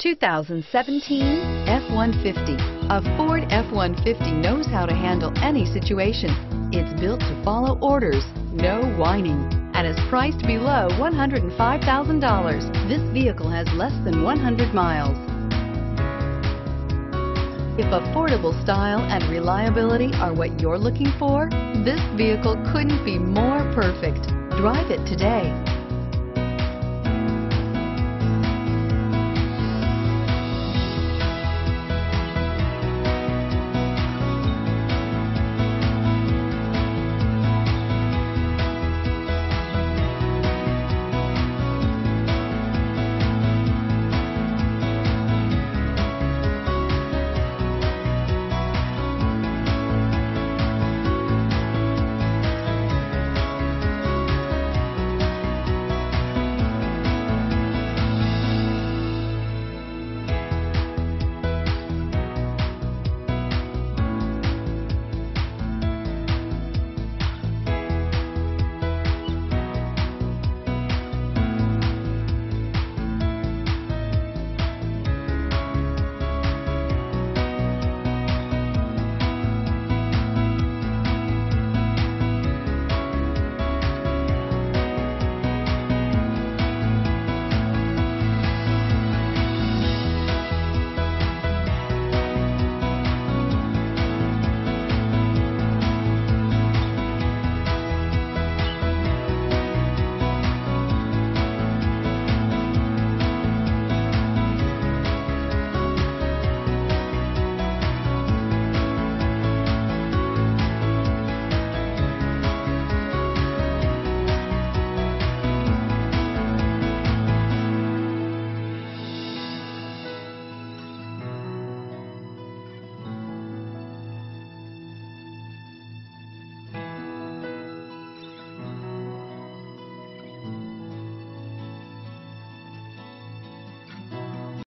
2017 F-150. A Ford F-150 knows how to handle any situation. It's built to follow orders, no whining, and is priced below $105,000. This vehicle has less than 100 miles. If affordable style and reliability are what you're looking for, this vehicle couldn't be more perfect. Drive it today.